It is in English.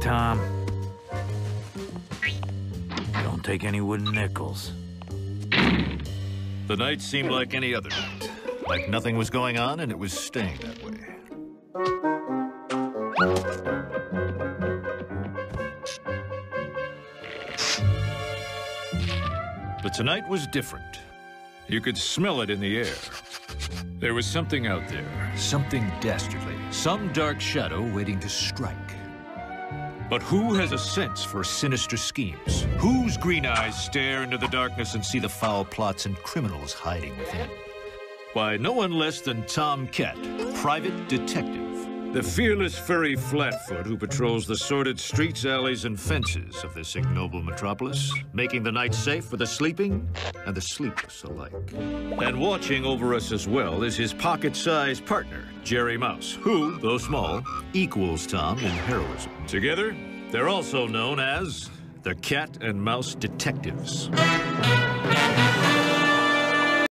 Tom. Don't take any wooden nickels. The night seemed like any other night. Like nothing was going on, and it was staying that way. But tonight was different. You could smell it in the air. There was something out there, something dastardly, some dark shadow waiting to strike. But who has a sense for sinister schemes? Whose green eyes stare into the darkness and see the foul plots and criminals hiding within? Why, no one less than Tom Cat, private detective. The fearless furry flatfoot who patrols the sordid streets, alleys, and fences of this ignoble metropolis, making the night safe for the sleeping and the sleepless alike. And watching over us as well is his pocket-sized partner, Jerry Mouse, who, though small, equals Tom in heroism. Together, they're also known as the Cat and Mouse Detectives.